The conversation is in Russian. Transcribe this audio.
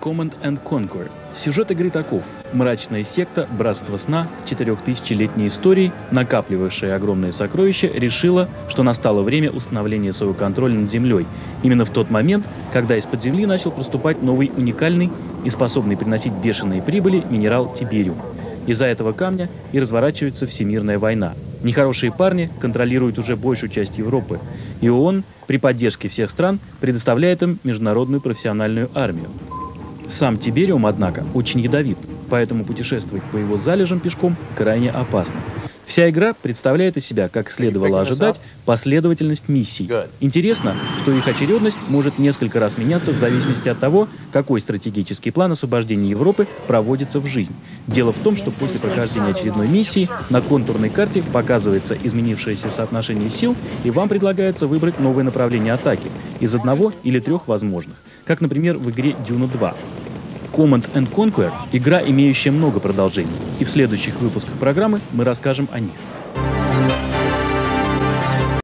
Command and Conquer. Сюжет игры таков. Мрачная секта Братство Сна с четырехтысячелетней историей, накапливавшая огромные сокровища, решила, что настало время установления своего контроля над Землей. Именно в тот момент, когда из-под Земли начал проступать новый уникальный и способный приносить бешеные прибыли минерал Тибериум. Из-за этого камня и разворачивается всемирная война. Нехорошие парни контролируют уже большую часть Европы, и ООН при поддержке всех стран предоставляет им международную профессиональную армию. Сам Тибериум, однако, очень ядовит, поэтому путешествовать по его залежам пешком крайне опасно. Вся игра представляет из себя, как следовало ожидать, последовательность миссий. Интересно, что их очередность может несколько раз меняться в зависимости от того, какой стратегический план освобождения Европы проводится в жизнь. Дело в том, что после прохождения очередной миссии на контурной карте показывается изменившееся соотношение сил, и вам предлагается выбрать новое направление атаки из одного или трех возможных, как, например, в игре Дюна 2. Command and Conquer – игра, имеющая много продолжений, и в следующих выпусках программы мы расскажем о них.